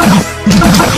Ha ha ha!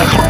Okay.